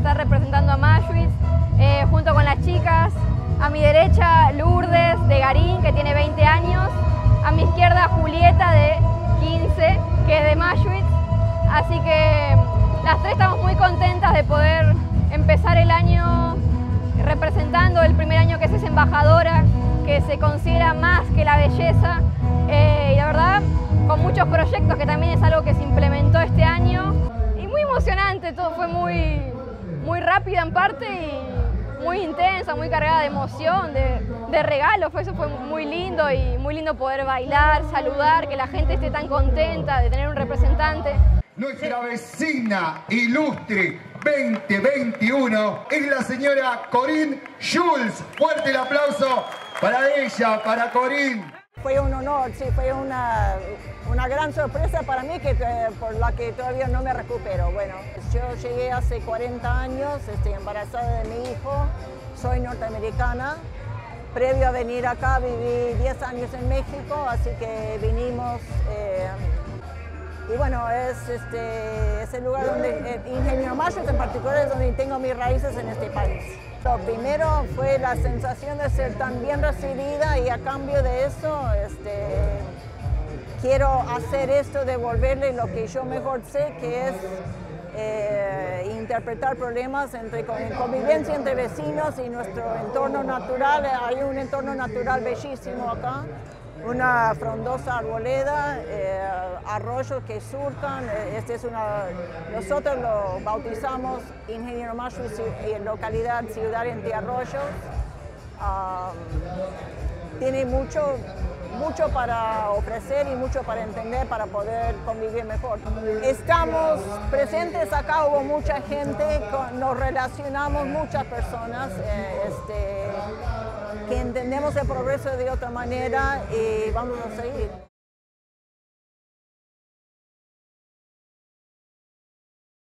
estar representando a Mashwitz eh, junto con las chicas. A mi derecha Lourdes de Garín, que tiene 20 años. A mi izquierda Julieta de 15, que es de Mashwitz. Así que mm, las tres estamos muy contentas de poder empezar el año representando el primer año que se es embajadora, que se considera más que la belleza. Eh, y la verdad, con muchos proyectos, que también es algo que se implementó este año. Y muy emocionante, todo fue muy, muy rápido en parte y muy intensa, muy cargada de emoción, de, de regalos. Eso fue muy lindo y muy lindo poder bailar, saludar, que la gente esté tan contenta de tener un representante. Nuestra vecina ilustre 2021 es la señora Corinne Schulz. Fuerte el aplauso para ella, para Corinne. Fue un honor, sí, fue una, una gran sorpresa para mí que, por la que todavía no me recupero. Bueno, yo llegué hace 40 años, estoy embarazada de mi hijo, soy norteamericana. Previo a venir acá viví 10 años en México, así que vinimos eh, y bueno, es, este, es el lugar donde, eh, Ingenio Mayo en particular, es donde tengo mis raíces en este país. Lo primero fue la sensación de ser tan bien recibida y a cambio de eso, este, quiero hacer esto, devolverle lo que yo mejor sé, que es eh, interpretar problemas entre convivencia entre vecinos y nuestro entorno natural. Hay un entorno natural bellísimo acá una frondosa arboleda, eh, arroyos que surcan. Eh, este es una, nosotros lo bautizamos Ingeniero Machu y en localidad Ciudad Entre Arroyos. tiene mucho, mucho para ofrecer y mucho para entender para poder convivir mejor. Estamos presentes acá, hubo mucha gente, nos relacionamos muchas personas. Eh, este, que entendemos el progreso de otra manera y vamos a seguir.